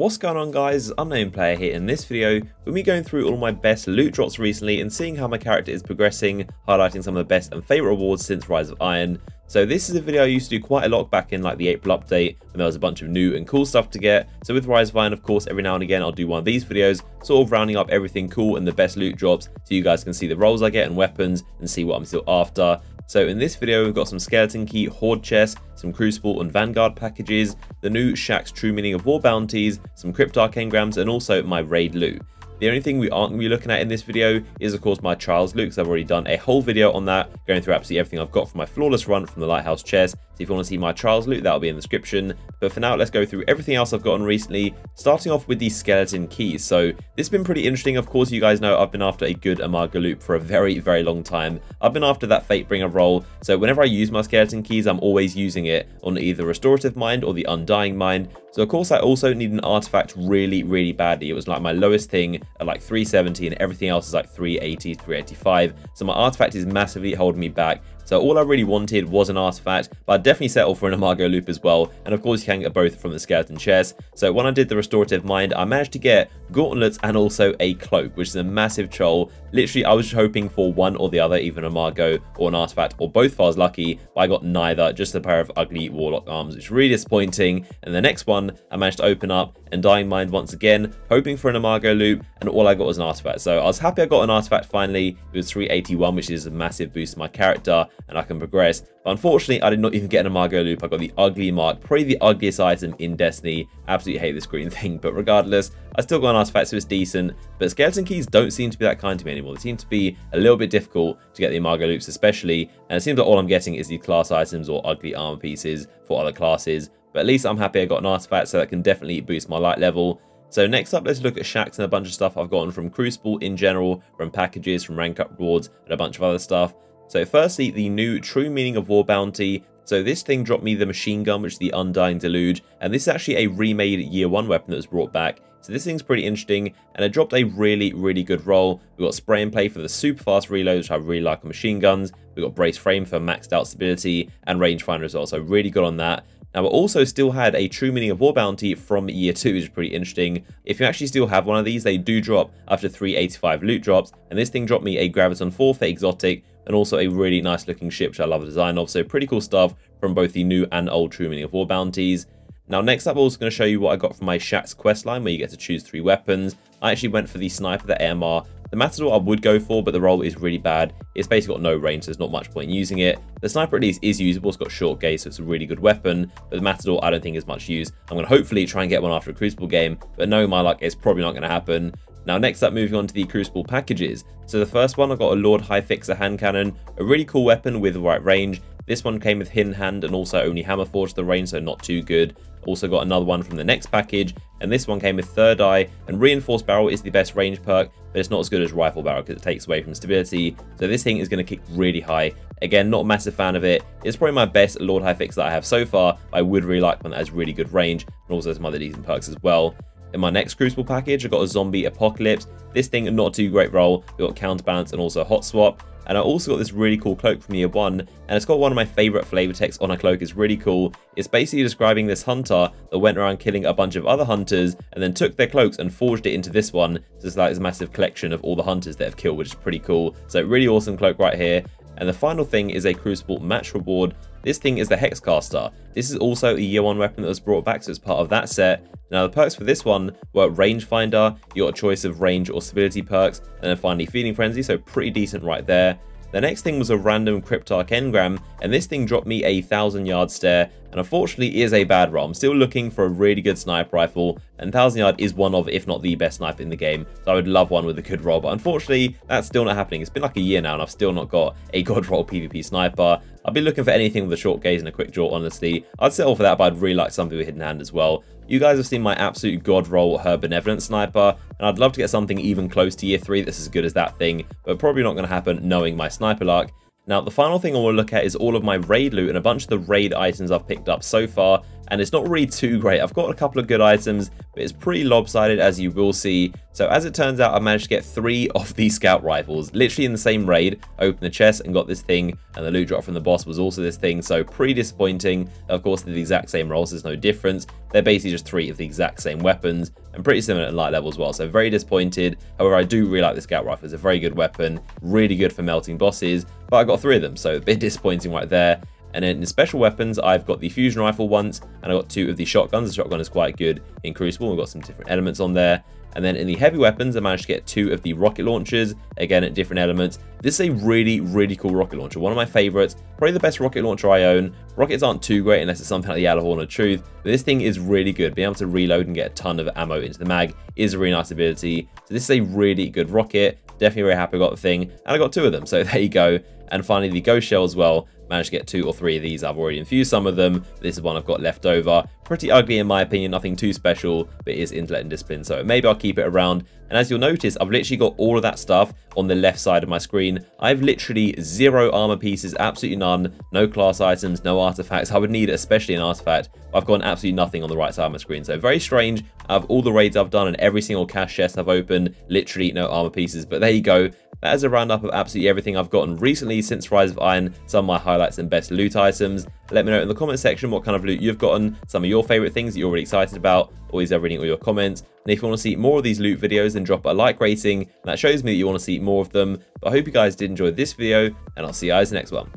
What's going on guys, Unknown Player here in this video, we'll be going through all my best loot drops recently and seeing how my character is progressing, highlighting some of the best and favourite rewards since Rise of Iron. So this is a video I used to do quite a lot back in like the April update when there was a bunch of new and cool stuff to get. So with Rise of Iron of course every now and again I'll do one of these videos, sort of rounding up everything cool and the best loot drops so you guys can see the rolls I get and weapons and see what I'm still after. So in this video, we've got some Skeleton Key Hoard chests, some Crucible and Vanguard packages, the new Shaxx True Meaning of War bounties, some Cryptarch engrams, and also my raid loot. The only thing we aren't going to be looking at in this video is of course my trials loot because I've already done a whole video on that going through absolutely everything I've got from my flawless run from the lighthouse chest. If you want to see my trials loot that'll be in the description. But for now let's go through everything else I've gotten recently starting off with the skeleton keys. So this has been pretty interesting. Of course you guys know I've been after a good Imago loop for a very very long time. I've been after that Fatebringer roll so whenever I use my skeleton keys I'm always using it on either Restorative Mind or the Undying Mind. So of course I also need an artifact really really badly. It was like my lowest thing at like 370 and everything else is like 380, 385. So my artifact is massively holding me back. So all I really wanted was an artifact, but I'd definitely settle for an Imago loop as well. And of course you can get both from the skeleton chest. So when I did the restorative mind, I managed to get gauntlets and also a cloak, which is a massive troll. Literally, I was hoping for one or the other, even an Imago or an artifact, or both if I was lucky, but I got neither, just a pair of ugly warlock arms, which is really disappointing. And the next one, I managed to open up Undying Mind once again, hoping for an Imago loop, and all I got was an artifact. So I was happy I got an artifact finally. It was 381, which is a massive boost to my character, and I can progress. But unfortunately, I did not even get an Imago loop. I got the ugly mark, probably the ugliest item in Destiny. Absolutely hate this green thing, but regardless, I still got an artifact, so it's decent. But skeleton keys don't seem to be that kind to me anymore. They seem to be a little bit difficult to get the Imago loops, especially. And it seems like all I'm getting is these class items or ugly armor pieces for other classes. But at least I'm happy I got an artifact, so that can definitely boost my light level. So next up, let's look at Shaxx and a bunch of stuff I've gotten from Crucible in general, from packages, from rank up rewards, and a bunch of other stuff. So firstly, the new True Meaning of War bounty. So this thing dropped me the machine gun, which is the Undying Deluge, and this is actually a remade year one weapon that was brought back. So this thing's pretty interesting, and it dropped a really, really good roll. We've got Spray and Play for the super fast reload, which I really like on machine guns. We've got Brace Frame for maxed out stability, and Rangefinder as well, so really good on that. Now, we also still had a True Meaning of War bounty from year 2, which is pretty interesting. If you actually still have one of these, they do drop after 385 loot drops, and this thing dropped me a Graviton Forfeit Exotic, and also a really nice looking ship, which I love the design of. So pretty cool stuff from both the new and old True Meaning of War bounties. Now next up, I'm also going to show you what I got from my Shaxx quest line, where you get to choose three weapons. I actually went for the Sniper, the AMR, the Matador I would go for, but the roll is really bad. It's basically got no range, so there's not much point in using it. The Sniper at least is usable, it's got short gaze, so it's a really good weapon, but the Matador I don't think is much use. I'm going to hopefully try and get one after a Crucible game, but knowing my luck, it's probably not going to happen. Now next up, moving on to the Crucible packages. So the first one, I got a Lord High Fixer hand cannon, a really cool weapon with the right range. This one came with hidden hand and also only hammer forged the range, so not too good. Also got another one from the next package, and this one came with third eye, and reinforced barrel is the best range perk, but it's not as good as rifle barrel because it takes away from stability, so this thing is going to kick really high. Again, not a massive fan of it. It's probably my best Lord High Fix that I have so far. I would really like one that has really good range, and also some other decent perks as well. In my next Crucible package, I got a Zombie Apocalypse. This thing, not too great roll. We got Counterbalance and also Hot Swap. And I also got this really cool cloak from year one, and it's got one of my favorite flavor texts on a cloak. It's really cool. It's basically describing this hunter that went around killing a bunch of other hunters and then took their cloaks and forged it into this one. So it's like this massive collection of all the hunters that have killed, which is pretty cool. So really awesome cloak right here. And the final thing is a Crucible match reward. This thing is the Hexcaster. This is also a year one weapon that was brought back, so it's part of that set. Now the perks for this one were Rangefinder, you got a choice of range or stability perks, and then finally Feeding Frenzy, so pretty decent right there. The next thing was a random Cryptarch engram, and this thing dropped me a thousand yard stare, and unfortunately is a bad roll. I'm still looking for a really good sniper rifle, and thousand yard is one of, if not the best sniper in the game, so I would love one with a good roll, but unfortunately, that's still not happening. It's been like a year now, and I've still not got a god roll PvP sniper. I'd be looking for anything with a short gaze and a quick draw, honestly. I'd settle for that, but I'd really like something with hidden hand as well. You guys have seen my absolute god roll Her Benevolence sniper, and I'd love to get something even close to year 3 that's as good as that thing, but probably not going to happen knowing my sniper luck. Now, the final thing I want to look at is all of my raid loot and a bunch of the raid items I've picked up so far, and it's not really too great. I've got a couple of good items, but it's pretty lopsided as you will see. So as it turns out, I managed to get three of these scout rifles, literally in the same raid, opened the chest and got this thing, and the loot drop from the boss was also this thing, so pretty disappointing. Of course, they're the exact same rolls, there's no difference. They're basically just three of the exact same weapons, and pretty similar in light level as well, so very disappointed. However, I do really like the scout rifle. It's a very good weapon, really good for melting bosses, but I got three of them, so a bit disappointing right there. And then in special weapons, I've got the fusion rifle once, and I've got two of the shotguns. The shotgun is quite good in Crucible. We've got some different elements on there. And then in the heavy weapons, I managed to get two of the rocket launchers, again at different elements. This is a really, really cool rocket launcher. One of my favorites, probably the best rocket launcher I own. Rockets aren't too great unless it's something like the Gjallarhorn of Truth, but this thing is really good. Being able to reload and get a ton of ammo into the mag is a really nice ability. So this is a really good rocket. Definitely very happy I got the thing, and I got two of them, so there you go. And finally, the Ghost Shell as well managed to get two or three of these. I've already infused some of them. This is one I've got left over. Pretty ugly in my opinion, nothing too special, but it is intellect and discipline, so maybe I'll keep it around. And as you'll notice, I've literally got all of that stuff on the left side of my screen. I've literally zero armor pieces, absolutely none, no class items, no artifacts. I would need especially an artifact. I've got absolutely nothing on the right side of my screen. So very strange. Out of all the raids I've done and every single cache chest I've opened, literally no armor pieces. But there you go. That is a roundup of absolutely everything I've gotten recently since Rise of Iron, some of my highlights and best loot items. Let me know in the comment section what kind of loot you've gotten, some of your favourite things that you're really excited about. Always love reading all your comments. And if you want to see more of these loot videos, then drop a like rating. That shows me that you want to see more of them. But I hope you guys did enjoy this video, and I'll see you guys in the next one.